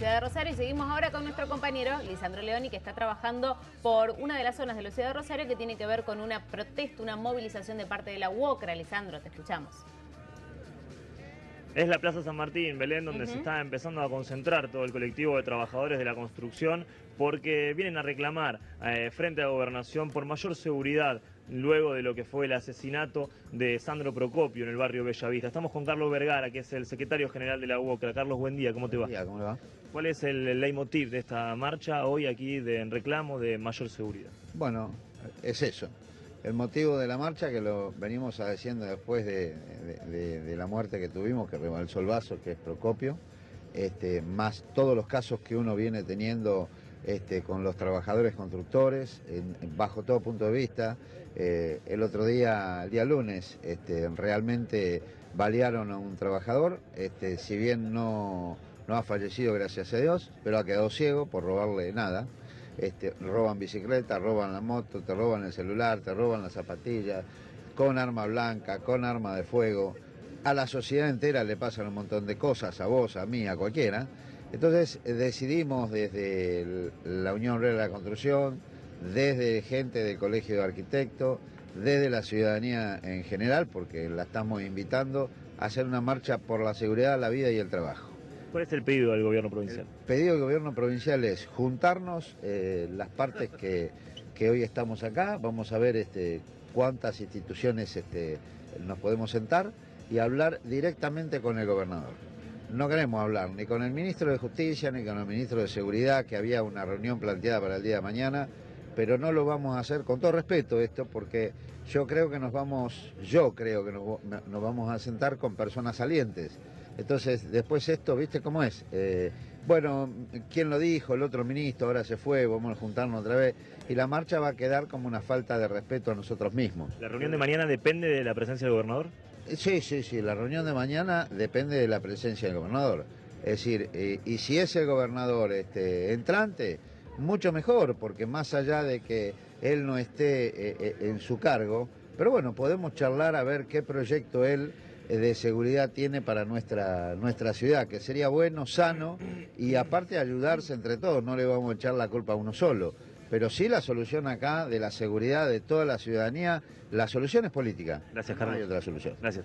Ciudad de Rosario y seguimos ahora con nuestro compañero Lisandro Leoni que está trabajando por una de las zonas de la Ciudad de Rosario que tiene que ver con una protesta, una movilización de parte de la UOCRA. Lisandro, te escuchamos. Es la Plaza San Martín, Belén, donde se está empezando a concentrar todo el colectivo de trabajadores de la construcción porque vienen a reclamar eh, frente a la gobernación por mayor seguridad luego de lo que fue el asesinato de Sandro Procopio en el barrio Bellavista. Estamos con Carlos Vergara, que es el secretario general de la UOCRA. Carlos, buen día, ¿cómo te va? Buen día, ¿cómo le va? ¿Cuál es el, leitmotiv de esta marcha hoy aquí de, en reclamo de mayor seguridad? Bueno, es eso. El motivo de la marcha, que lo venimos diciendo después de, la muerte que tuvimos, que rebalsó el vaso, que es Procopio, este, más todos los casos que uno viene teniendo este, con los trabajadores constructores, bajo todo punto de vista. Eh, el otro día, el día lunes, este, realmente balearon a un trabajador, si bien no, no ha fallecido, gracias a Dios, pero ha quedado ciego por robarle nada. Este, roban bicicleta, roban la moto, te roban el celular, te roban las zapatillas, con arma blanca, con arma de fuego. A la sociedad entera le pasan un montón de cosas, a vos, a mí, a cualquiera. Entonces decidimos desde la Unión Obrera de la Construcción, desde gente del Colegio de Arquitectos, desde la ciudadanía en general, porque la estamos invitando a hacer una marcha por la seguridad, la vida y el trabajo. ¿Cuál es el pedido del gobierno provincial? pedido del gobierno provincial es juntarnos eh, las partes que, que hoy estamos acá, vamos a ver este, cuántas instituciones este, nos podemos sentar y hablar directamente con el gobernador. No queremos hablar ni con el ministro de Justicia ni con el ministro de Seguridad, que había una reunión planteada para el día de mañana, pero no lo vamos a hacer con todo respeto esto, porque yo creo que nos vamos, yo creo que nos vamos a sentar con personas salientes. Entonces, después esto, ¿viste cómo es? Eh, bueno, ¿quién lo dijo? El otro ministro, ahora se fue, vamos a juntarnos otra vez. Y la marcha va a quedar como una falta de respeto a nosotros mismos. ¿La reunión de mañana depende de la presencia del gobernador? Eh, Sí, sí, sí, la reunión de mañana depende de la presencia del gobernador. Es decir, eh, y si es el gobernador este, entrante, mucho mejor, porque más allá de que él no esté eh, en su cargo, pero bueno, podemos charlar a ver qué proyecto él de seguridad tiene para nuestra, nuestra ciudad, que sería bueno, sano y aparte ayudarse entre todos, no le vamos a echar la culpa a uno solo. Pero sí la solución acá de la seguridad de toda la ciudadanía, la solución es política. Gracias, No hay Carlos. otra solución. Gracias.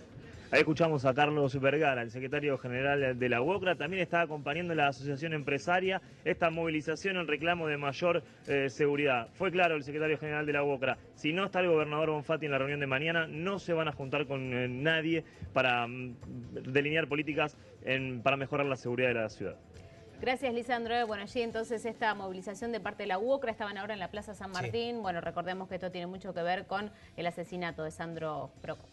Ahí escuchamos a Carlos Vergara, el secretario general de la UOCRA. También está acompañando la asociación empresaria esta movilización en reclamo de mayor eh, seguridad. Fue claro el secretario general de la UOCRA. Si no está el gobernador Bonfatti en la reunión de mañana, no se van a juntar con eh, nadie para mm, delinear políticas en- para mejorar la seguridad de la ciudad. Gracias, Lisandro. Bueno, allí entonces esta movilización de parte de la UOCRA estaban ahora en la Plaza San Martín. Bueno, recordemos que esto tiene mucho que ver con el asesinato de Sandro Procopio.